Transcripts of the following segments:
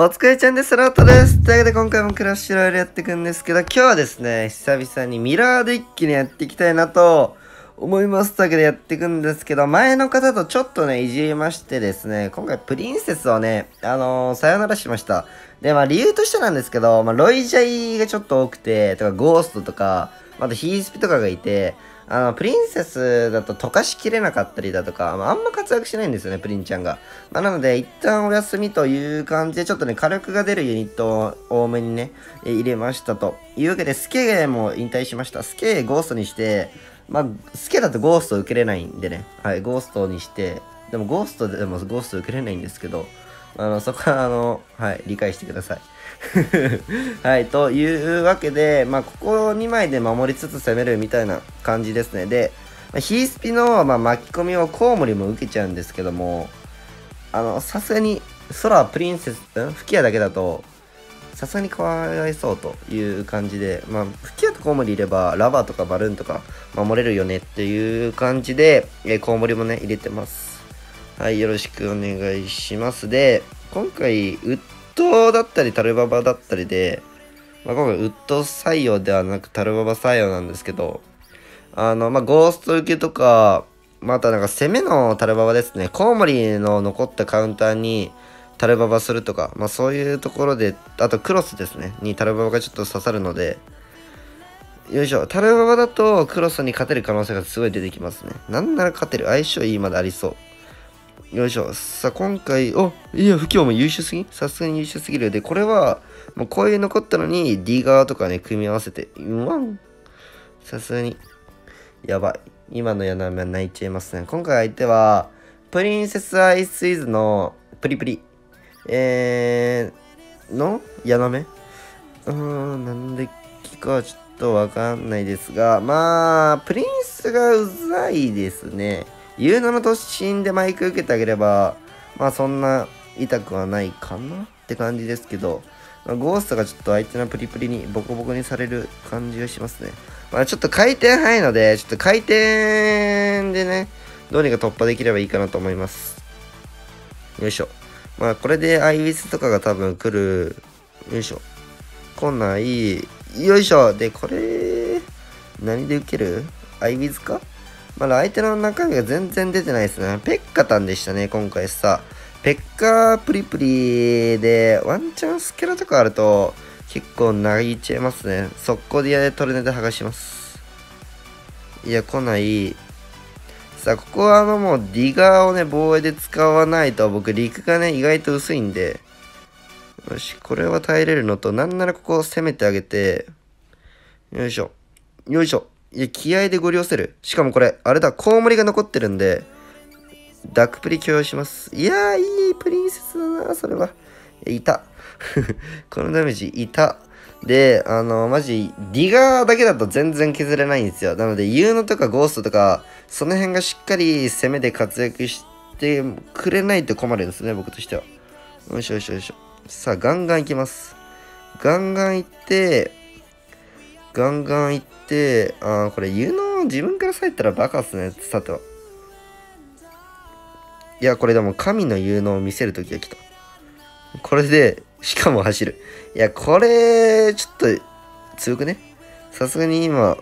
お疲れちゃんです。ロートです。というわけで今回もクラッシュロイヤルやっていくんですけど、今日はですね、久々にミラーで一気にやっていきたいなと思います。というわけでやっていくんですけど、前の方とちょっとね、いじりましてですね、今回プリンセスをね、あのー、さよならしました。で、まあ理由としてなんですけど、まあロイジャイがちょっと多くて、とかゴーストとか、またヒースピとかがいて、あの、プリンセスだと溶かしきれなかったりだとか、まあ、あんま活躍しないんですよね、プリンちゃんが。まあ、なので、一旦お休みという感じで、ちょっとね、火力が出るユニットを多めにね、入れましたと。いうわけで、スケも引退しました。スケゴーストにして、まあ、スケだとゴースト受けれないんでね、はい、ゴーストにして、でもゴーストでもゴースト受けれないんですけど、あの、そこは、あの、はい、理解してください。はい、というわけで、まあ、ここ2枚で守りつつ攻めるみたいな感じですね。で、まあヒースピの、まあ、巻き込みをコウモリも受けちゃうんですけども、あの、さすがに、空プリンセス、ん吹き矢だけだと、さすがにかわいそうという感じで、まあ、吹き矢とコウモリいれば、ラバーとかバルーンとか守れるよねっていう感じで、えーコウモリもね、入れてます。はい、よろしくお願いします。で、今回、ウッドだったり、タルババだったりで、まあ、今回、ウッド採用ではなく、タルババ採用なんですけど、あの、まあ、ゴースト受けとか、またなんか攻めのタルババですね。コウモリの残ったカウンターにタルババするとか、まあそういうところで、あとクロスですね。にタルババがちょっと刺さるので、よいしょ。タルババだとクロスに勝てる可能性がすごい出てきますね。なんなら勝てる。相性いいまでありそう。よいしょ。さあ、今回、おいや、不況も優秀すぎ？さすがに優秀すぎる。で、これは、もうこういう残ったのに、D 側とかね、組み合わせて、うわん。さすがに、やばい。今の柳は泣いちゃいますね。今回相手は、プリンセスアイスイズのプリプリ。えー、の柳目うーん、なんで聞くかちょっとわかんないですが、まあ、プリンスがうざいですね。ユーノの突進でマイク受けてあげれば、まあそんな痛くはないかなって感じですけど、まあゴーストがちょっと相手のプリプリにボコボコにされる感じがしますね。まあちょっと回転早いので、ちょっと回転でね、どうにか突破できればいいかなと思います。よいしょ。まあこれでアイウィスとかが多分来る。よいしょ。来ない。よいしょ。で、これ、何で受ける？アイウィズか？まだ相手の中身が全然出てないですね。ペッカタンでしたね、今回さ。ペッカプリプリで、ワンチャンスキャラとかあると、結構泣いちゃいますね。速攻でトルネで剥がします。いや、来ない。さあ、ここはあのもうディガーをね、防衛で使わないと、僕、陸がね、意外と薄いんで、よし、これは耐えれるのと、なんならここを攻めてあげて、よいしょ。よいしょ。いや、気合でご利用せる。しかもこれ、あれだ、コウモリが残ってるんで、ダックプリ許容します。いやー、いいプリンセスだな、それは。いいた。このダメージ、いた。で、あの、マジ、ディガーだけだと全然削れないんですよ。なので、ユーノとかゴーストとか、その辺がしっかり攻めで活躍してくれないと困るんですね、僕としては。よいしょよいしょよいしょ。さあ、ガンガンいきます。ガンガンいって、ガンガンいって、あー、これ言うの自分からさったらバカっすね、さては。いや、これでも神の有能を見せる時が来た。これで、しかも走る。いや、これ、ちょっと、強くね？さすがに今、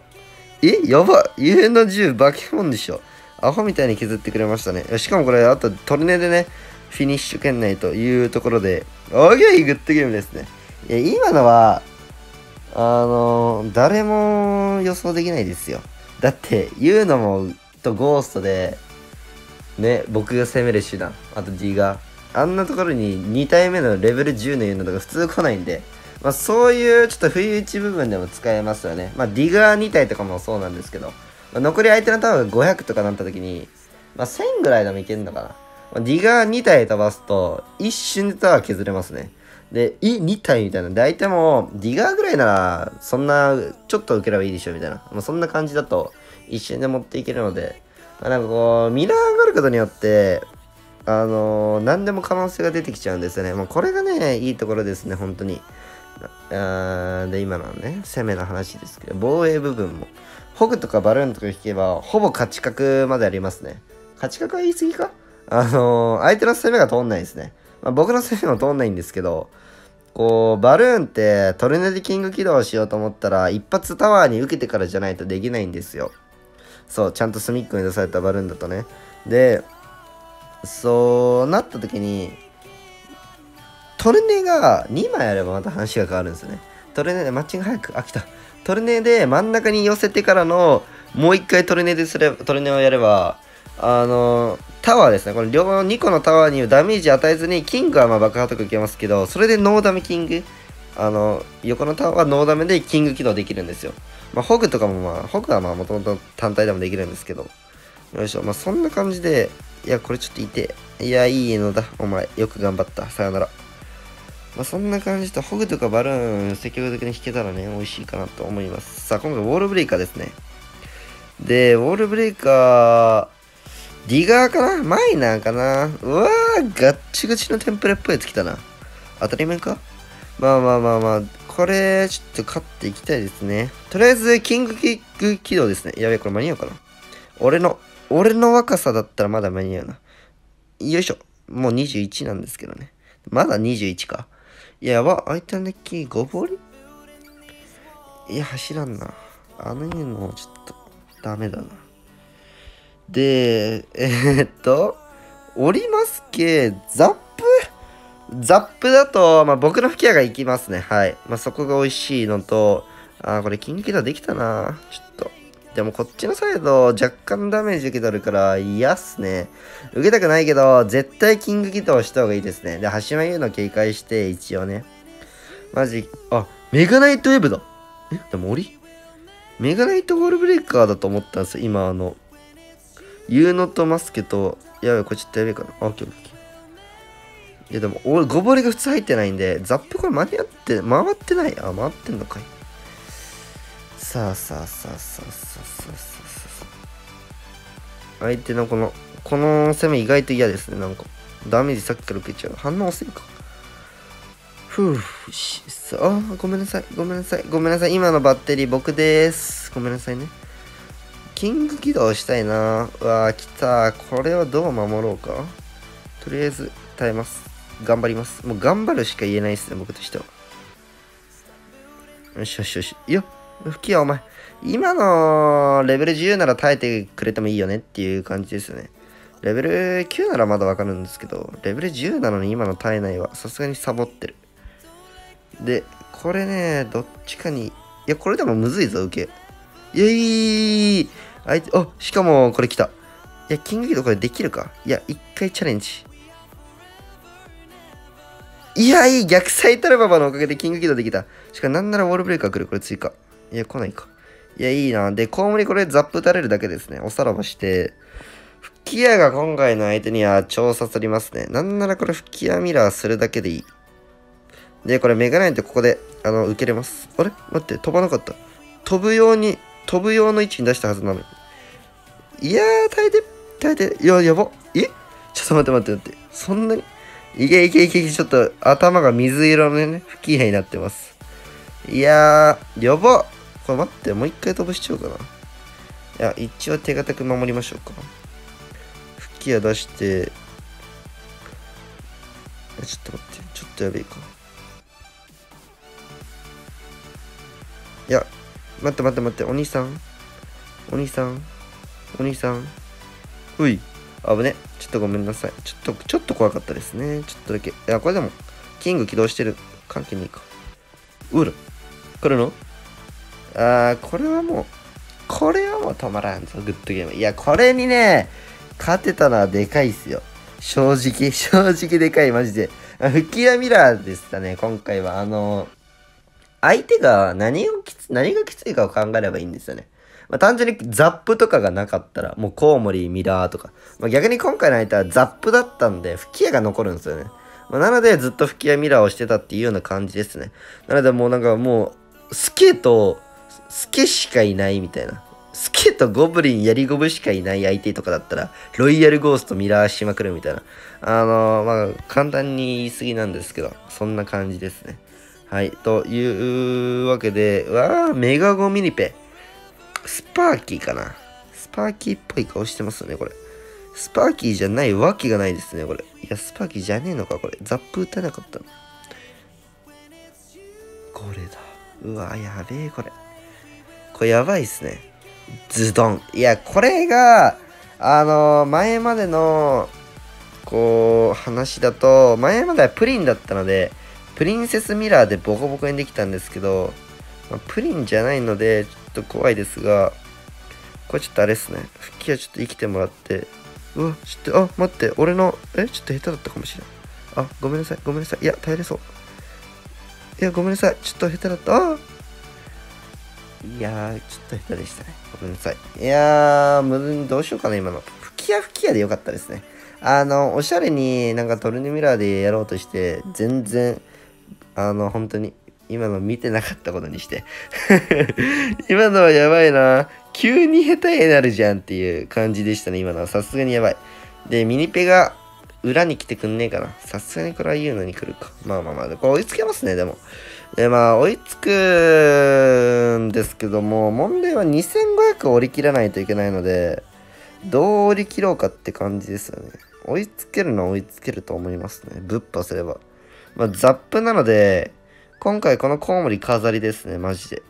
え？やば有能銃バケモンでしょ。アホみたいに削ってくれましたね。しかもこれ、あとトルネでね、フィニッシュ圏内というところで、おげいグッドゲームですね。いや、今のは、あの誰も予想できないですよ。だって、言うのも、とゴーストで、ね、僕が攻める手段、あと D が、あんなところに2体目のレベル10の言うのとか普通来ないんで、まあそういうちょっと不意打ち部分でも使えますよね。まあディガー2体とかもそうなんですけど、まあ残り相手のタワーが500とかなった時に、まあ1000ぐらいでもいけるのかな。まあ、ディガー2体飛ばすと、一瞬でタワー削れますね。で、い、2体みたいな。で、相手も、ディガーぐらいなら、そんな、ちょっと受ければいいでしょ、みたいな。まあ、そんな感じだと、一瞬で持っていけるので、まあ、なんかこう、ミラーがあることによって、あのー何でも可能性が出てきちゃうんですよね。もうこれがね、いいところですね、本当に。あーで、今のね、攻めの話ですけど、防衛部分も。ホグとかバルーンとか引けば、ほぼ勝ち角までありますね。勝ち角は言い過ぎか？あのー相手の攻めが通んないですね。まあ、僕のセミも通んないんですけど、こう、バルーンってトルネでキング起動しようと思ったら、一発タワーに受けてからじゃないとできないんですよ。そう、ちゃんと隅っこに出されたバルーンだとね。で、そうなった時に、トルネが2枚あればまた話が変わるんですよね。トルネでマッチング早く、あ、来た。トルネで真ん中に寄せてからの、もう一回トルネですれば、トルネをやれば、あの、タワーですね。これ両の2個のタワーにダメージ与えずに、キングはまあ爆破とかいけますけど、それでノーダメキング、あの、横のタワーはノーダメでキング起動できるんですよ。まあ、ホグとかもまあ、ホグはまあ、もともと単体でもできるんですけど、よいしょ。まあ、そんな感じで、いや、これちょっといて。いや、いいのだ。お前、よく頑張った。さよなら。まあ、そんな感じで、ホグとかバルーン積極的に引けたらね、美味しいかなと思います。さあ、今回ウォールブレイカーですね。で、ウォールブレイカー、ディガーかな？マイナーかな？うわー、ガッチガチのテンプレっぽいやつ来たな。当たり前か？まあまあまあまあ、これ、ちょっと勝っていきたいですね。とりあえず、キングキック起動ですね。やべえ、これ間に合うかな？俺の、俺の若さだったらまだ間に合うな。よいしょ。もう21なんですけどね。まだ21か。や、ば。相手のデッキ5ボリ？いや、走らんな。あの犬のちょっと、ダメだな。で、えー、っと、おりますけ、ザップ？ザップだと、まあ、僕の吹き矢がいきますね。はい。まあ、そこが美味しいのと、あー、これ、キンキドできたな。ちょっと。でも、こっちのサイド、若干ダメージ受け取るから、嫌っすね。受けたくないけど、絶対キングギターをした方がいいですね。で、橋間優の警戒して、一応ね。マジ、あ、メガナイトウェブだ。え、でも俺メガナイトゴールブレイカーだと思ったんですよ。今、あの、ユーノとマスケと、やべえ、これちょっとやべえかな。あ、オッケーオッケー。いやでも、俺、ゴボリが普通入ってないんで、ザップこれ間に合って、回ってない？あ、回ってんのかい。さあさあさあさあさあさあさあさあ。相手のこの、この攻め意外と嫌ですね、なんか。ダメージさっきから受けちゃう。反応遅いか。ふうし、さあ、ごめんなさい、ごめんなさい、ごめんなさい。今のバッテリー僕です。ごめんなさいね。キング起動したいな。うわー、来た。これはどう守ろうか？とりあえず、耐えます。頑張ります。もう頑張るしか言えないですね、僕としては。よしよしよし。いや、吹き矢お前。今のレベル10なら耐えてくれてもいいよねっていう感じですよね。レベル9ならまだわかるんですけど、レベル10なのに今の耐えないはさすがにサボってる。で、これね、どっちかに、いや、これでもむずいぞ、受け。いやいい相手、あ、しかもこれ来た。いや、キングギドこれできるか？いや、一回チャレンジ。いや、いい逆サイタルババのおかげでキングギドできた。しかもなんならウォールブレイカー来る。これ追加。いや、来ないか。いや、いいな。で、コウモリこれザップ打たれるだけですね。おさらばして。吹き矢が今回の相手には超刺さりますね。なんならこれ吹き矢ミラーするだけでいい。で、これメガナインってここで、あの、受けれます。あれ？待って、飛ばなかった。飛ぶように、飛ぶ用の位置に出したはずなのに。いやー、耐えて、耐えて。いや、やば。え？ちょっと待って待って待って。そんなに？いけいけいけいけ、ちょっと頭が水色のね、吹き矢になってます。いやー、やば。これ待って、もう一回飛ばしちゃおうかな。いや、一応手堅く守りましょうか。吹き矢出して、ちょっと待って、ちょっとやべえか。いや、待って待って待って、お兄さんお兄さんお兄さんうい。危ね。ちょっとごめんなさい。ちょっと、ちょっと怖かったですね。ちょっとだけ。いや、これでも、キング起動してる。関係ねえか。うる。来るの？あー、これはもう、これはもう止まらんぞ、グッドゲーム。いや、これにね、勝てたのはでかいっすよ。正直、正直でかい、マジで。吹き矢ミラーでしたね、今回は。あの相手が何をきつ、何がきついかを考えればいいんですよね。まあ、単純にザップとかがなかったら、もうコウモリ、ミラーとか。まあ、逆に今回の相手はザップだったんで、吹き矢が残るんですよね。まあ、なので、ずっと吹き矢ミラーをしてたっていうような感じですね。なので、もうなんかもう、スケと、スケしかいないみたいな。スケとゴブリン、ヤリゴブしかいない相手とかだったら、ロイヤルゴーストミラーしまくるみたいな。あのまあ、簡単に言い過ぎなんですけど、そんな感じですね。はい。というわけで、わー、メガゴミニペ。スパーキーかな。スパーキーっぽい顔してますよね、これ。スパーキーじゃないわけがないですね、これ。いや、スパーキーじゃねえのか、これ。ザップ打たなかったの。これだ。うわ、やべえ、これ。これやばいっすね。ズドン。いや、これが、あのー、前までの、こう、話だと、前まではプリンだったので、プリンセスミラーでボコボコにできたんですけど、まあ、プリンじゃないので、ちょっと怖いですが、これちょっとあれっすね。復帰はちょっと生きてもらって、うわ、ちょっと、あ、待って、俺の、え、ちょっと下手だったかもしれん。あ、ごめんなさい、ごめんなさい。いや、耐えれそう。いや、ごめんなさい。ちょっと下手だった。あいやー、ちょっと下手でしたね。ごめんなさい。いやー、むどうしようかな、今の。吹き矢吹き矢でよかったですね。あの、おしゃれになんかトルネミラーでやろうとして、全然、あの、本当に、今の見てなかったことにして。今のはやばいな。急に下手になるじゃんっていう感じでしたね、今のは。さすがにやばい。で、ミニペが裏に来てくんねえかな。さすがにこれは言うのに来るか。まあまあまあ、これ追いつけますね、でも。で、まあ、追いつくんですけども、問題は2500折り切らないといけないので、どう折り切ろうかって感じですよね。追いつけるのは追いつけると思いますね。ぶっ破すれば。まあ、ザップなので、今回このコウモリ飾りですね、マジで。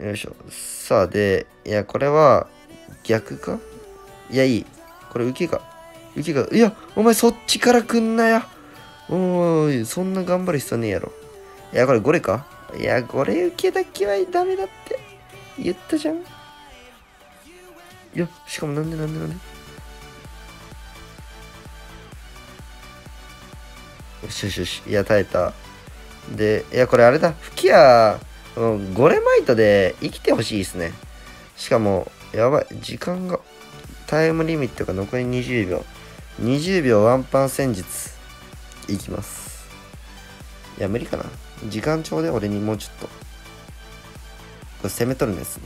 よいしょ。さあ、で、いや、これは、逆か？いや、いい。これ、受けか。受けが、いや、お前そっちから来んなよ。おーい、そんな頑張る必要ねえやろ。いや、これゴレか？いや、ゴレ受けだけはダメだって言ったじゃん。いや、しかもなんでなんでなんで？よしよしよし。いや、耐えた。で、いや、これあれだ。吹き矢、ゴレマイトで生きてほしいですね。しかも、やばい。時間が、タイムリミットが残り20秒。20秒ワンパン戦術。いきます。いや、無理かな。時間ちょうで俺にもうちょっと。これ攻めとるんですね。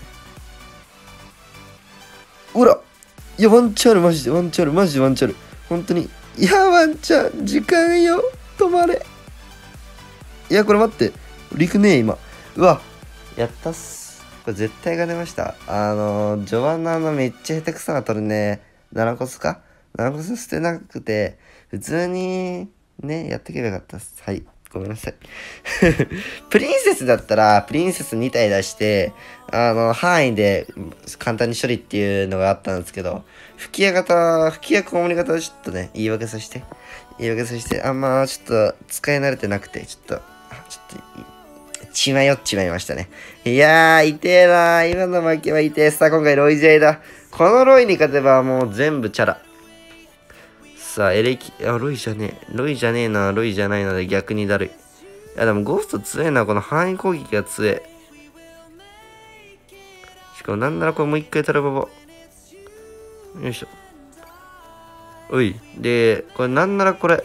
ほらいや、ワンチャンある、マジで、ワンチャンある、マジでワンチャンある。本当に。いや、ワンチャン、時間よ。止まれ。いや、これ待って。陸ねえ、今。うわ、やったっす。これ絶対が出ました。あの、序盤のあのめっちゃ下手くそな取るね。7コスか ?7 コス捨てなくて、普通にね、やっていけばよかったっす。はい。ごめんなさい。プリンセスだったら、プリンセス2体出して、あの、範囲で簡単に処理っていうのがあったんですけど、吹き矢型、吹き矢コウモリ型をちょっとね、言い訳させて。言い訳させて、あんまちょっと使い慣れてなくて、ちょっと、ちょっと、血迷っちまいましたね。いやー、痛えなー。今の負けは痛え。さ、今回ロイジェイだ。このロイに勝てばもう全部チャラ。さ、エレキ、あ、ロイじゃねえ。ロイじゃねえな、ロイじゃないので逆にだるい。いや、でもゴースト強えな、この範囲攻撃が強え。しかもなんならこれもう一回タラババ。よいしょ。おい。で、これなんならこれ、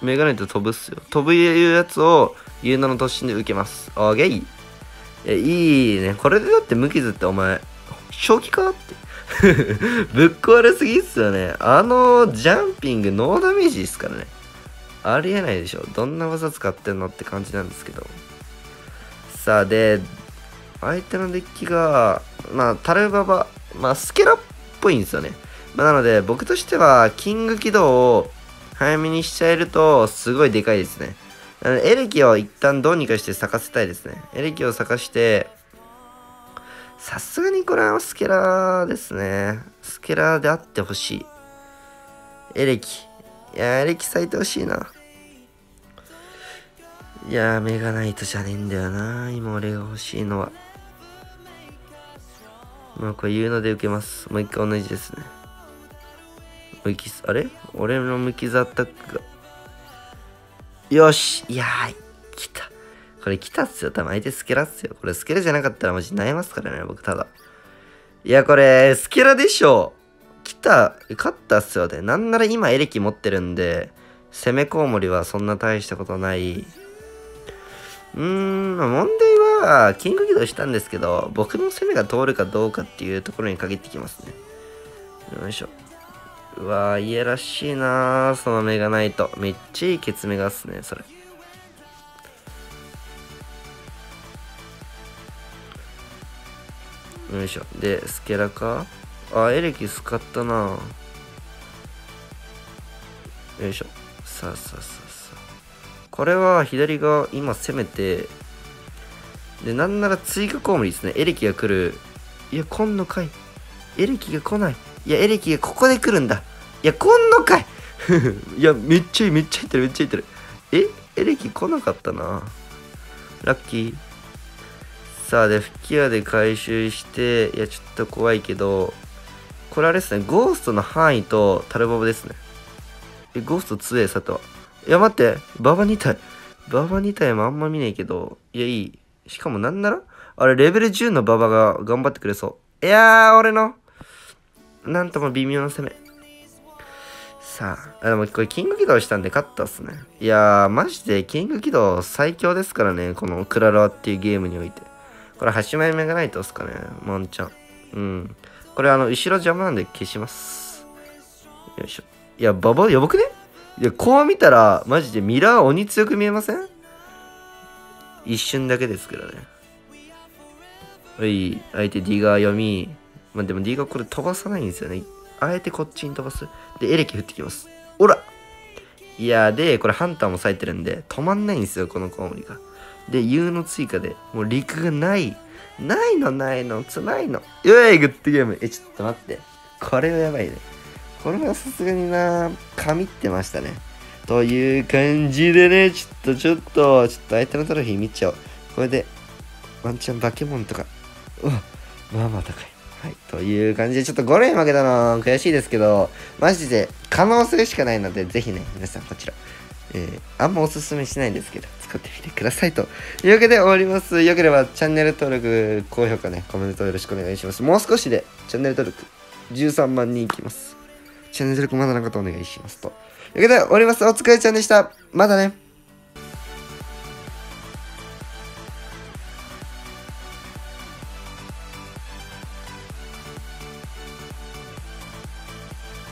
メガネと飛ぶっすよ。飛ぶいうやつを、ユーナの突進で受けます。あげい。いや、いいね。これでだって無傷ってお前、正気かって。ぶっ壊れすぎっすよね。あのジャンピングノーダメージですからね。ありえないでしょ。どんな技使ってんのって感じなんですけど。さあ、で、相手のデッキが、まあ、タルババ、まあ、スケラっぽいんですよね。まあ、なので、僕としては、キング起動を早めにしちゃえると、すごいでかいですね。エレキを一旦どうにかして咲かせたいですね。エレキを咲かして、さすがにこれはスケラーですね。スケラーであってほしい。エレキ。いや、エレキ咲いてほしいな。いやメガナイトじゃねえんだよな。今俺が欲しいのは。まあこれ言うので受けます。もう一回同じですね。むき、あれ？俺の無傷アタックが。よしいやー、来た。これ来たっすよ。多分相手スケラっすよ。これスケラじゃなかったらマジ悩ますからね、僕ただ。いや、これ、スケラでしょ。来た、勝ったっすよね。なんなら今エレキ持ってるんで、攻めコウモリはそんな大したことない。うーん、問題は、キング起動したんですけど、僕の攻めが通るかどうかっていうところに限ってきますね。よいしょ。うわー、いやらしいなー、その目がないと。めっちゃいいケツメがっすね、それ。よいしょ。で、スケラかあ、エレキ使ったなよいしょ。さあさあさあさあ。これは左側今攻めて、で、なんなら追加コウモリですね。エレキが来る。いや、来んのかい。エレキが来ない。いや、エレキがここで来るんだ。いや、来んのかい いや、めっちゃいい、めっちゃいってる、めっちゃいってる。え？エレキ来なかったな。ラッキー。さあ、で、吹き矢で回収して、いや、ちょっと怖いけど、これあれですね、ゴーストの範囲とタルボブですね。え、ゴースト強え、佐藤。いや、待って、ババ2体。ババ2体もあんま見ないけど、いや、いい。しかもなんならあれ、レベル10のババが頑張ってくれそう。いやー、俺の、なんとも微妙な攻め。さあ、あでもこれキング起動したんで勝ったっすね。いやー、マジでキング起動最強ですからね、このクラロワっていうゲームにおいて。これ8枚目がないとっすかね、モンちゃん。うん。これあの、後ろ邪魔なんで消します。よいしょ。いや、ババやばくね？いや、こう見たら、マジでミラー鬼強く見えません？一瞬だけですけどね。はい、相手 D 側読み。まあ、でも D 側これ飛ばさないんですよね。あえてこっちに飛ばす。で、エレキ降ってきます。おらいや、で、これハンターも咲いてるんで、止まんないんですよ、このコウモリが。で、U の追加で、もう陸がない。ないのないの、つないの。うえい、グッドゲーム。え、ちょっと待って。これはやばいね。これはさすがにな、神ってましたね。という感じでね、ちょっとちょっと、ちょっと相手のトロフィー見ちゃおう。これで、ワンチャン化け物とか、うわ、まあまあ高い。はい。という感じで、ちょっと5連負けたの悔しいですけど、マジで可能性しかないので、ぜひね、皆さんこちら、えー、あんまおすすめしないんですけど、使ってみてくださいというわけで終わります。よければチャンネル登録、高評価ね、コメントよろしくお願いします。もう少しでチャンネル登録13万人いきます。チャンネル登録まだの方お願いしますと。というわけで終わります。お疲れちゃんでした。またね。